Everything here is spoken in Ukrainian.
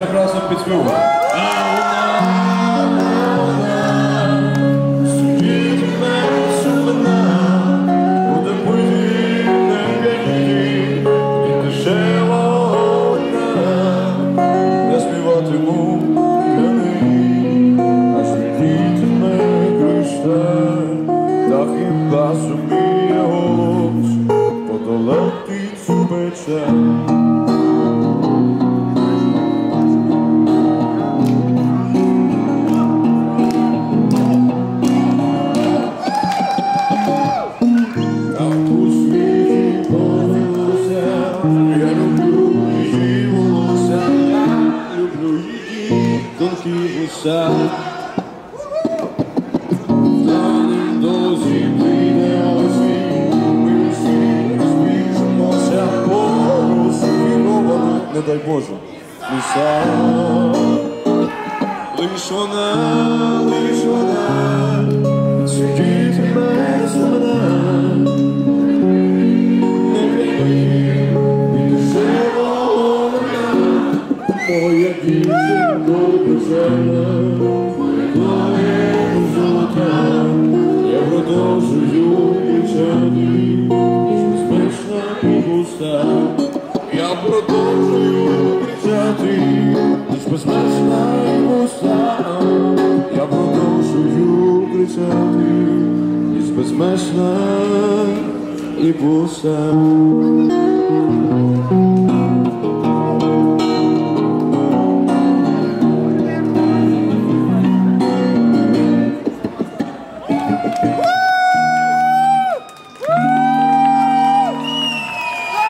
Прекрасно підспівати. Подолати цю печаль її тонкі вуса. Танем до зими не осінь, ми усі розбіжимося по розфіровано, не дай Боже, ліса. Лиш вона, лиш Моя дівчинко безжальна, моє золота, я продовжую ніж безпечна і густа. Я продовжую кричати, ніж безпечна і густа. Я продовжую кричати, ніж безпечна і густа.